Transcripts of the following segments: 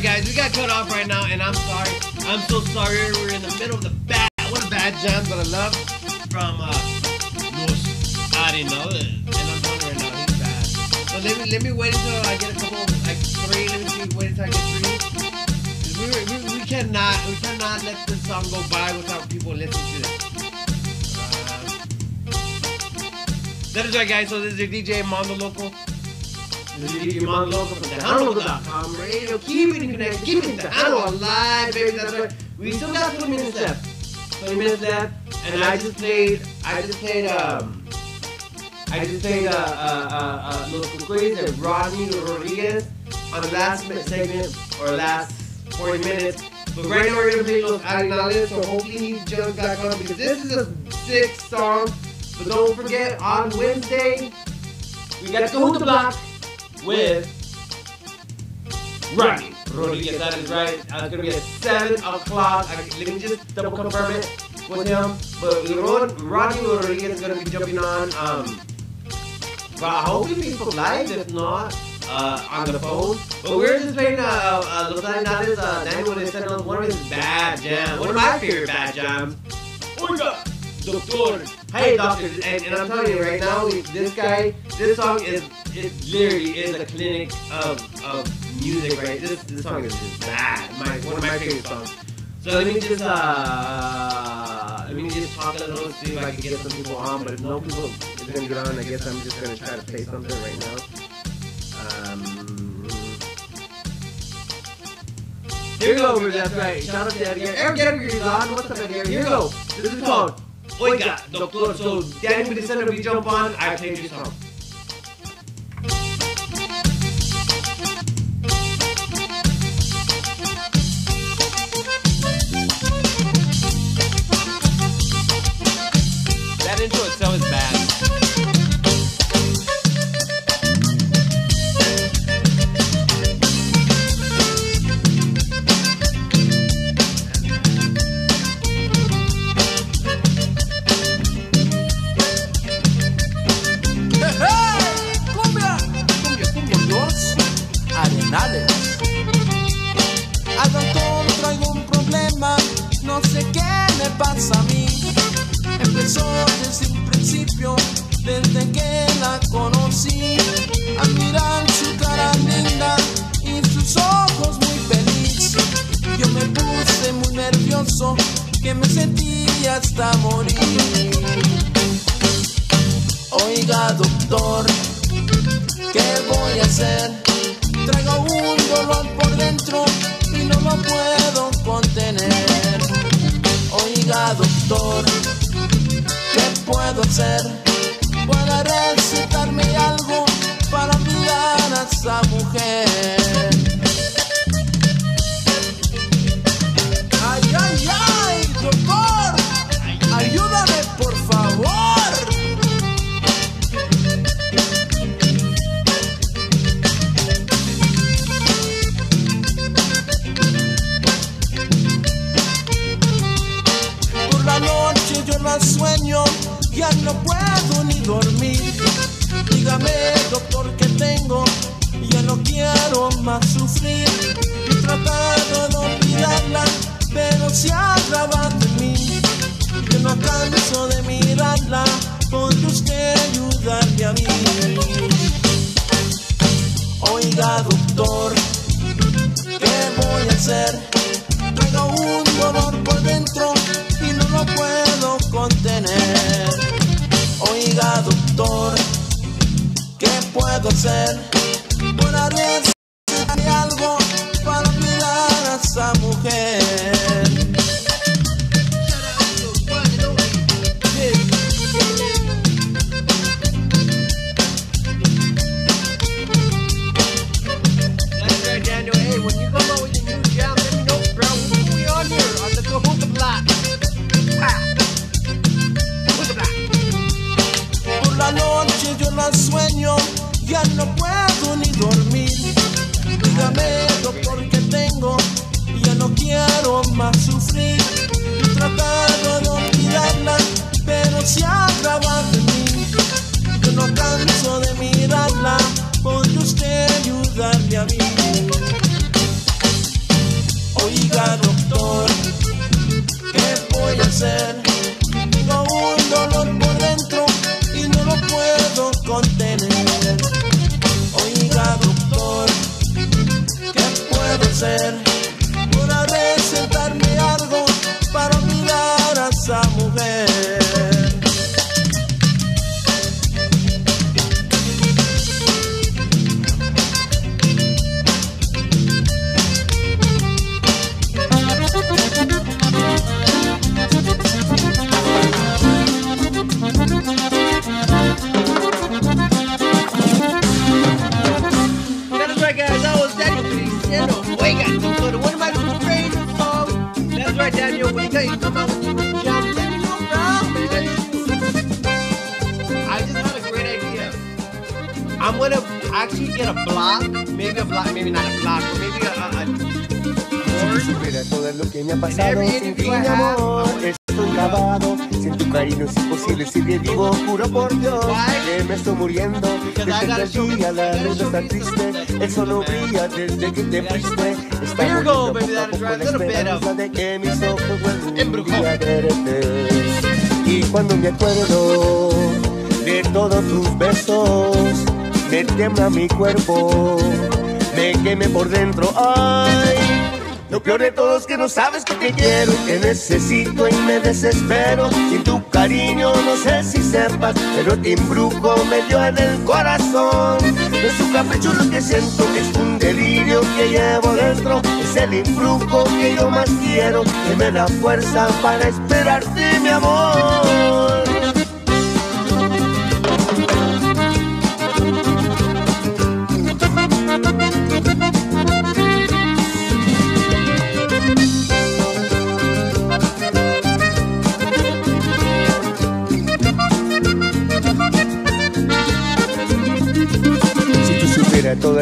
guys. We got cut off right now, and I'm sorry. I'm so sorry. We're in the middle of the bad, what a bad jam that I love from uh, Los Arino, and I'm you right now, he's bad. So let me let me wait until I get a couple, like three. Let me see, wait until I get three. We, we, we cannot we cannot let this song go by without people listening to it. Uh, that is right, guys. So this is your DJ Mondo Local. Mondo Local from TejanoLocal.com radio. Keep it connected. Keep it Tejano alive, baby. That's right. We still got 20 minutes left. 20 minutes left, and I just played. I just played. Um, I just played uh, uh, uh, uh, Los Cucuys and Rodney Rodriguez on the last segment or last 40 minutes. But right now we're gonna play Los Arenales, so hopefully he jumps back on because this is a sick song. But don't forget on Wednesday we got to go with the block with Rodney Rodriguez. That is right. Uh, it's gonna be at seven o'clock. I, let me just double confirm it with him. But Rod, Rodney Rodriguez is gonna be jumping on. Um, but hopefully people live. If not, uh, on the phone. But we're just playing uh, uh, Los Arenales. Uh, Daniel have sent us one of his bad jams. One of my favorite bad jams. Oiga, Doctor. Hey, doctor, and, and I'm telling you right now, this guy, this song is, it literally is a clinic of, of music, right? This, this song is just bad. My, one of my favorite songs. So let me just, uh, let me just talk a little, see if I can get some people on, but if no people is gonna get on, I guess I'm just gonna try to play something right now. Um, here you go, that's right. Shout out to Edgar. Edgar is on. What's up, Edgar? Here you go. This is called Oiga, Doctor. So, Danny with the center, we jump on. I. ¿Puede Oiga, doctor, ¿qué voy a hacer? Traigo un dolor por dentro y no lo puedo contener. Oiga, doctor, ¿qué puedo hacer? Para no puedo ni dormir. Dígame, doctor, que tengo, ya no quiero más sufrir. He tratado de olvidarla, pero se acaba de mí. Yo no canso de mirarla, podría usted ayudarme a mí. Oiga, doctor, ¿qué voy a hacer? Tengo un dolor por dentro y no lo puedo contener. said pasado sin have, amor. Estoy grabado, sin tu cariño es imposible seguir vivo. Juro por Dios que me estoy muriendo. Desde la I gotta luna está triste, el sol no brilla desde que te fuiste. Está muriendo poco a poco la esperanza de que mis ojos vuelvan a verte. Y cuando me acuerdo de todos tus besos, me tiembla mi cuerpo, me queme por dentro. Ay, lo peor de todo es que no sabes que te quiero, que necesito y me desespero. Sin tu cariño no sé si sepas, pero te embrujo medio en el corazón. No es un capricho lo que siento, es un delirio que llevo dentro. Es el embrujo que yo más quiero, que me da fuerza para esperarte, mi amor.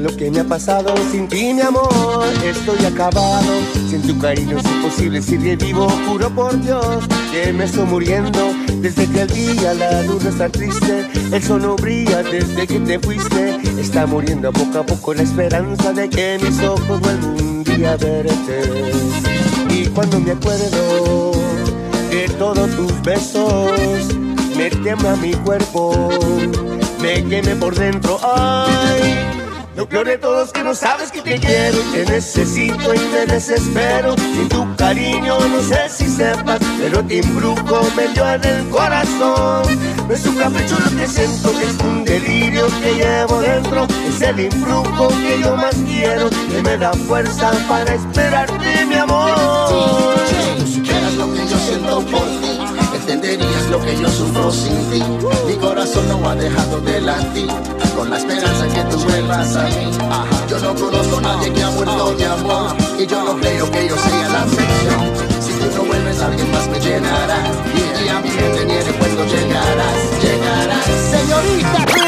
Lo que me ha pasado sin ti, mi amor, estoy acabado. Sin tu cariño es imposible seguir vivo, juro por Dios que me estoy muriendo. Desde que el día la luna está triste, el sol no brilla desde que te fuiste. Está muriendo poco a poco la esperanza de que mis ojos vuelvan un día a verte. Y cuando me acuerdo de todos tus besos, me tiembla mi cuerpo, me queme por dentro. Ay, lo peor de todo que no sabes que te quiero, te necesito y me desespero. Sin tu cariño no sé si sepas, pero te embrujo medio en el corazón. No es un capricho lo que siento, que es un delirio que llevo dentro. Es el embrujo que yo más quiero, que me da fuerza para esperarte, sin ti. Mi corazón no ha dejado de latir, con la esperanza que tú vuelvas a mí. Yo no conozco a nadie que ha muerto mi amor, y yo no creo que yo sea la excepción. Si tú no vuelves, alguien más me llenará, y a mi mente nieve cuando llegarás, llegarás. Señorita.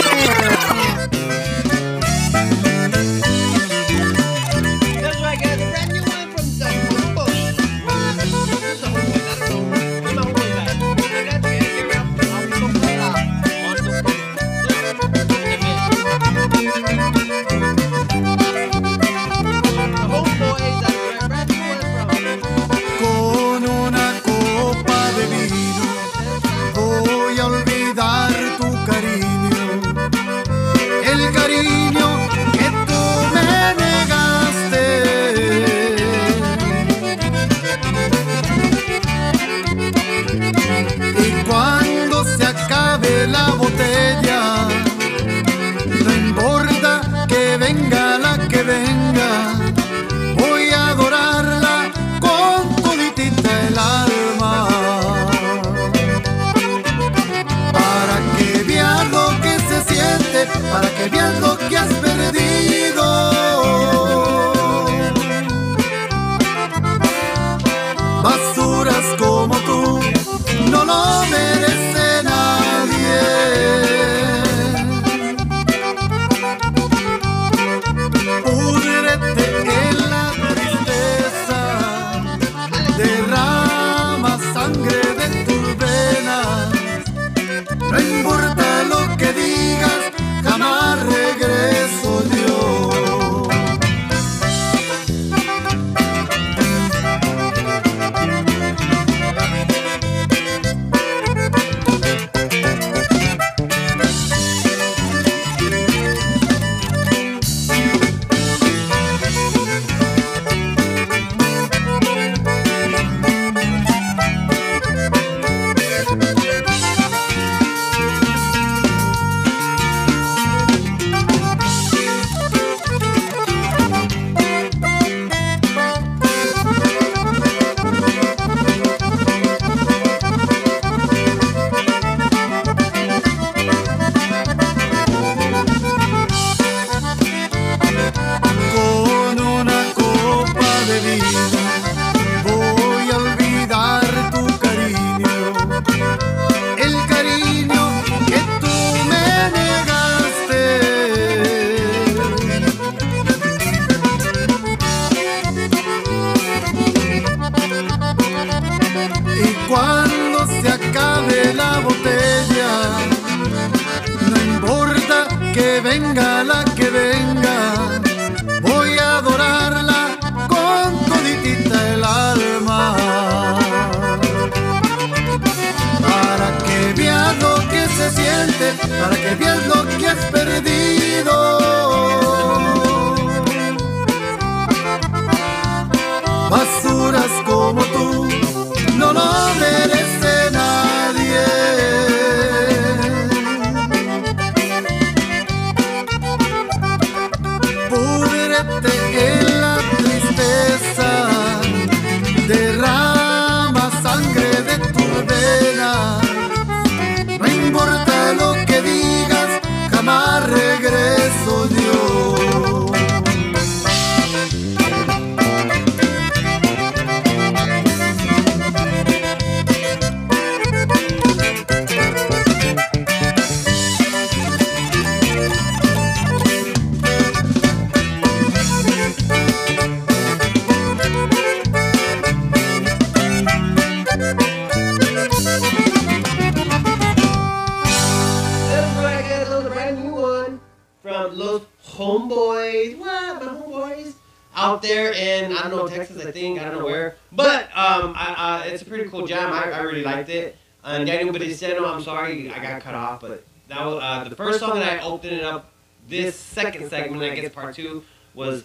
Liked it. And Daniel Badiceno, I'm sorry I got cut off, but that was uh, the first song that I opened it up. This second segment, I guess part two, was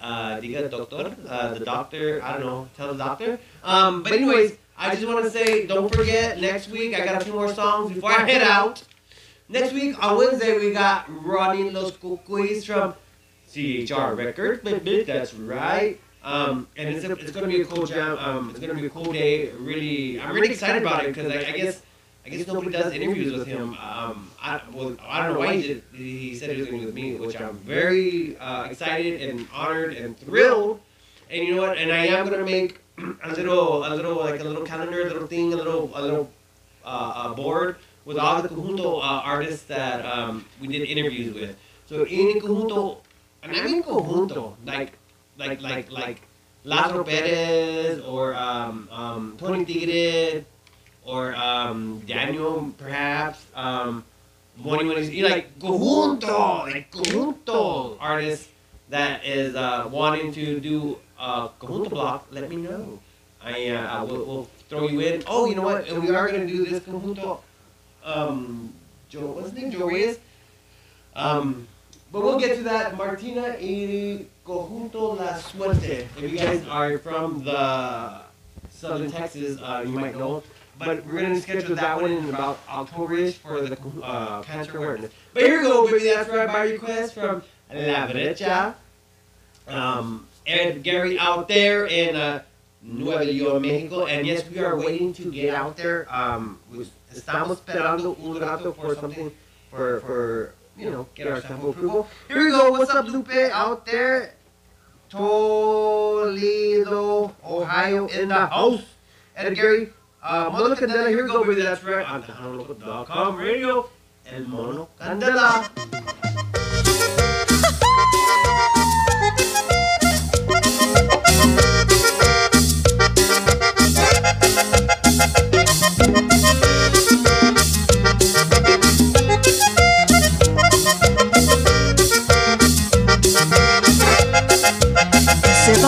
uh, Diga Doctor, uh, the doctor. I don't know, tell the doctor. Um, but anyways, I just want to say, don't forget next week I got a few more songs before I head out. Next week on Wednesday we got Ronnie Los Cucuys from CHR Records. That's right. Um, and it's, a, it's gonna be a cool jam. Um, it's gonna be a cool day. Really, I'm really excited about it because I, I guess I guess nobody does interviews with him. Um, I well, I don't know why he did. He said he was gonna do with me, which I'm very uh, excited and honored and thrilled. And you know what? And I am gonna make a little, a little like a little calendar, a little thing, a little, a little uh, uh, board with all the Conjunto uh, artists that um, we did interviews with. So in Conjunto, and I mean Conjunto, like, like, like, like Lázaro Perez or um, um, Tony Tigre or um, Daniel, perhaps. Um, when he's like Conjunto, like Conjunto artists that is uh, wanting to do a Conjunto block, let me know. I uh, will we'll throw you in. Oh, you know what? And we are gonna do this Conjunto. Um, Joe, what's his name? Joe Reyes. Um, but we'll get to that. Martina y Conjunto La Suerte. If you guys are from the southern Texas, uh, you might know. But we're gonna schedule that one in about Octoberish for the uh, cancer awareness. But here we go, baby. That's right by request from La Brecha. Um, Ed Gary out there in uh, Nueva León, Mexico. And yes, we are waiting to get out there. Um, estamos esperando un rato for something for for you know get our sample approval. Here we go. What's up, Lupe out there? Toledo, Ohio, in the house. Ed Gary, uh, Mono Candela. Here we go, baby. That's right. On TejanoLoco.com radio. El Mono Candela.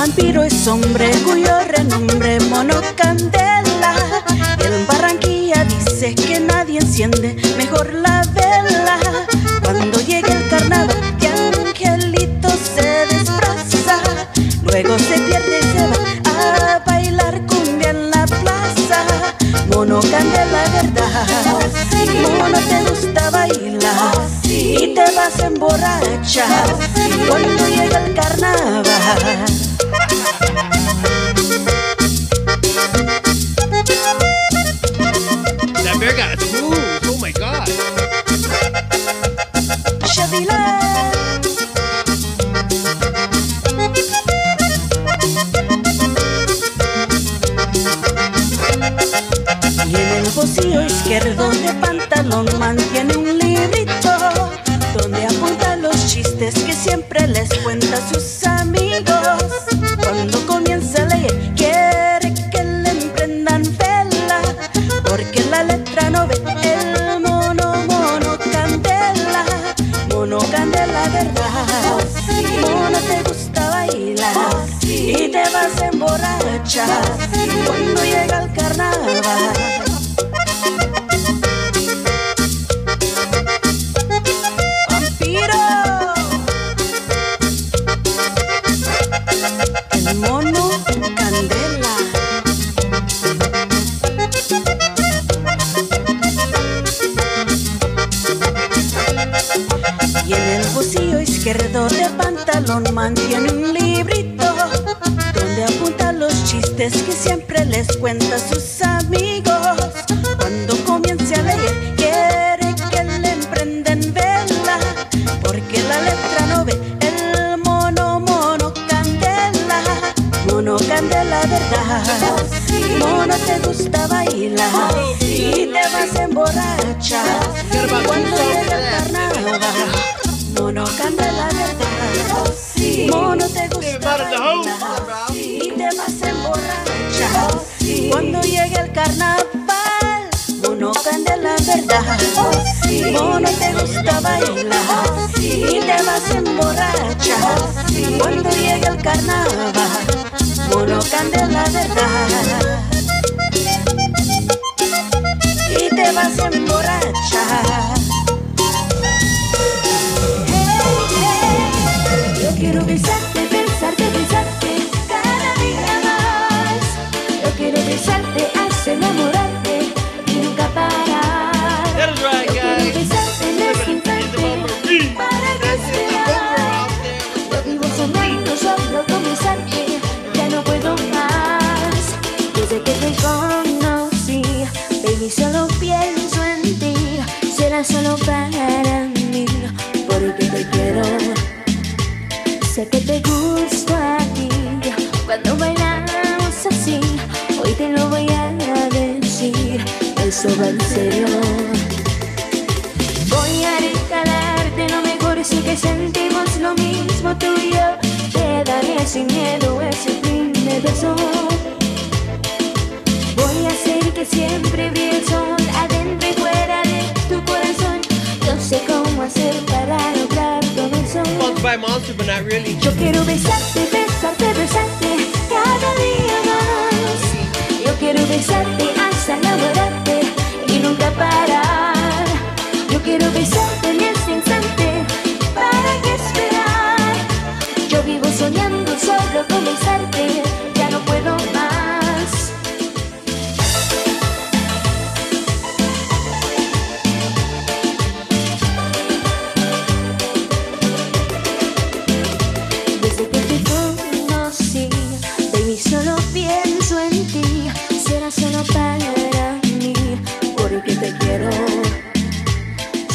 vampiro es hombre cuyo renombre mono candela. En Barranquilla dice que nadie enciende mejor la vela. Cuando llega el carnaval, que angelito se desplaza. Luego se pierde y se va a bailar cumbia en la plaza. Mono candela, verdad. Mono te gusta bailar y te vas a emborrachar cuando llega el carnaval. That bear got smooth. Oh my god. Chavila. Y en el bolsillo izquierdo de pantalón mantiene un librito donde apunta los chistes que siempre les cuenta sus a emborrachar cuando llega el carnaval. Porque la letra no ve el mono, mono candela, mono candela, verdad. Mono te gusta bailar y te vas a emborrachar cuando llega el carnaval. Mono candela, verdad. Mono te gusta bailar y te vas a emborrachar cuando llegue el carnaval. Mono candela, verdad. Mono te gusta bailar y te vas a emborrachar cuando llegue el carnaval. Mono candela, verdad. Y te vas a emborrachar. Yo quiero besarte, Solo para mí, porque te quiero. Sé que te gusto a ti cuando bailamos así. Hoy te lo voy a decir, eso va en serio. Voy a recalarte lo mejor si que sentimos lo mismo tú y yo. Te daré sin miedo ese primer beso. Voy a hacer que siempre by Monster, but not really. Yo quiero besarte, besarte, besarte cada día más. Yo quiero besarte hasta enamorarte y nunca parar. Yo quiero besarte en este instante, ¿para qué esperar? Yo vivo soñando solo con besarte, quiero.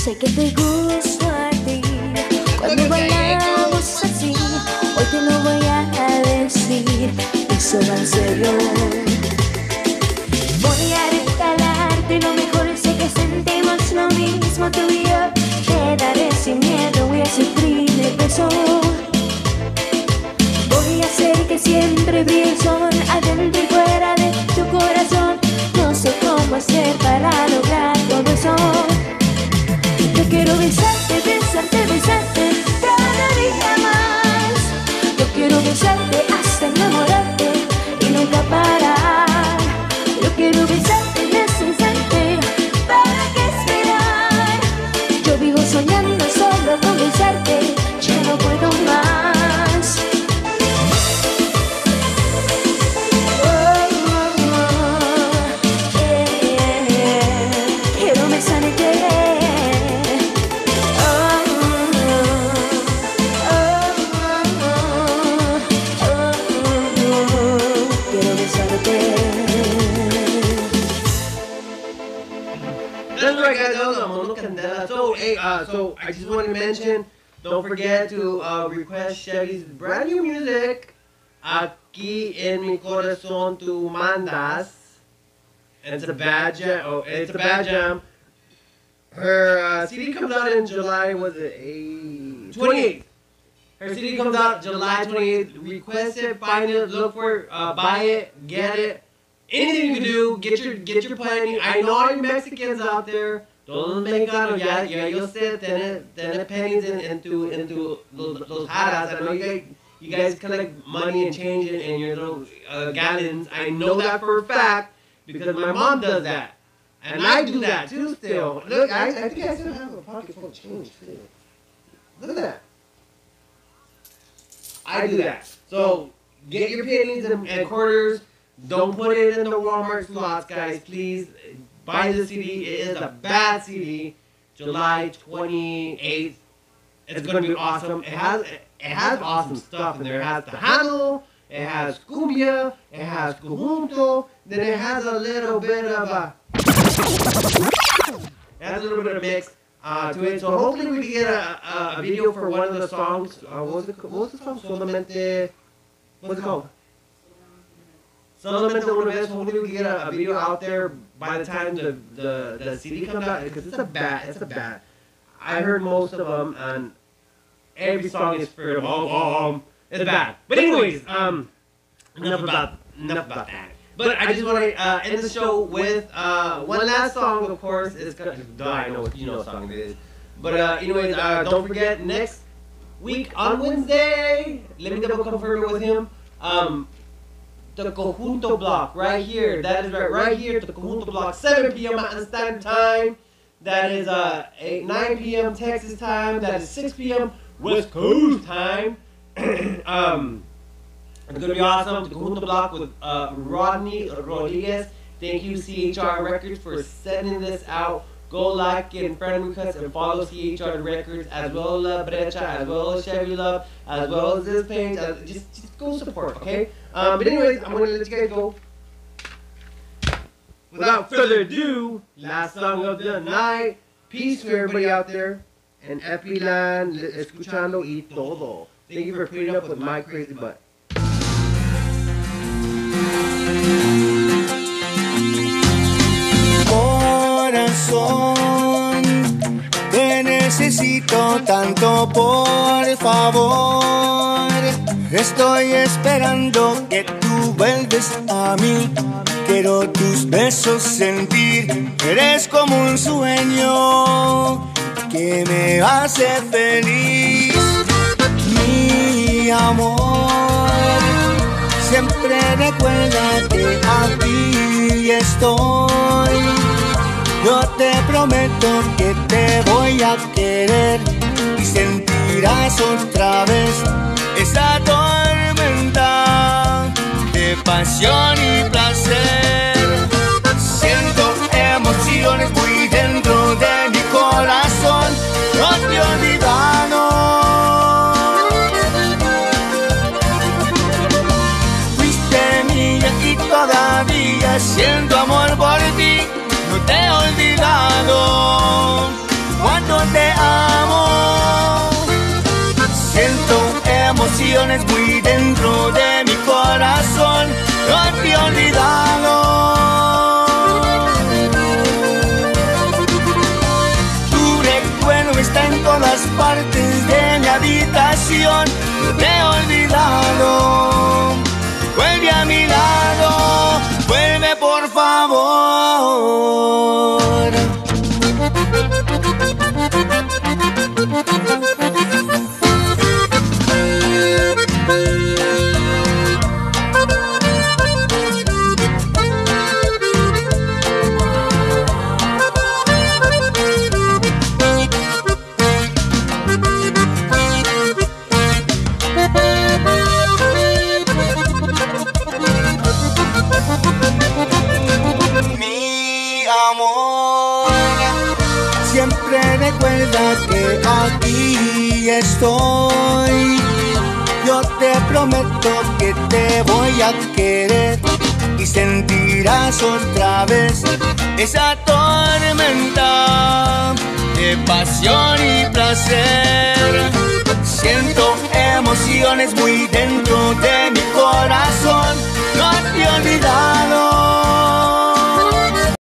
Sé que te gusto a ti. Cuando bailamos así, hoy te lo voy a decir. Eso va en serio. Voy a recalarte lo mejor, sé que sentimos lo mismo tú y yo. Te daré sin miedo, voy a sufrir el beso. Voy a hacer que siempre brille el sol adentro y fuera de tu corazón. No sé cómo hacer para lograr todo eso. Yo quiero besarte, besarte, besarte en mi corazón tú mandas. It's a bad jam. Oh, it's a bad jam. Her uh, CD comes out in July. Was it a 28th? Her CD comes out July 28th. Request it, find it, look for it, uh, buy it, get it. Anything you can do, get your get your planning. I know all you Mexicans out there Don't Todos los mexicanos, ya, ya yo sé, tener, tener pennies in, into, into those, those. I know you guys, you guys collect money and change it in your little uh, gallons. I know that for a fact because my mom does that. And I do that too still. Look, I, I think I still have a pocket full of change too. Look at that. I do that. So get your pennies and, and quarters. Don't put it in the Walmart slots, guys. Please buy the CD. It is a bad CD. July 28th. It's gonna be awesome. It has it has awesome stuff in there. It has Tejano. It has cumbia. It has conjunto. Then it has a little bit of a. It has a little bit of mix uh, to it. So hopefully we can get a, a, a video for one of the songs. Uh, what was it? What was the song? Solamente. What's it called? Solamente una vez. Hopefully we can get a, a video out there by the time the the, the CD comes out because it's a bad. It's a bad. I heard most of them and every song is for um, it's bad. But anyways, um, enough about enough about that. But I just want to uh, end the show with uh, one last song. Of course, it's I know what you know what song it is. But uh, anyways, uh, don't forget next week on Wednesday. Let me double confirm it with him. Um, the Conjunto Block right here. That is right, right here. The Conjunto Block, 7 p.m. Mountain Standard Time. That is uh 8, 9 p.m. Texas time. That is 6 p.m. West Coast time. um, it's gonna be awesome. To go to the Conjunto Block with uh, Rodney Rodriguez. Thank you CHR Records for sending this out. Go like and friend request and follow CHR Records as well as La Brecha, as well as Chevy Love, as well as this page. Uh, just, just go support, okay? Um, but anyways, I'm gonna let you guys go. Without further ado, last song of the night. Peace to everybody out there. And Epilan, escuchando y todo. Thank you for putting up with my crazy butt. Corazón, te necesito tanto, por favor. Estoy esperando que tú vuelves a mí. Quiero tus besos sentir. Eres como un sueño que me hace feliz. Mi amor, siempre recuerda que aquí estoy. Yo te prometo que te voy a querer y sentirás otra vez esa tormenta de pasión y placer. Siento emociones muy otra vez esa tormenta de pasión y placer. Siento emociones muy dentro de mi corazón, no te he olvidado.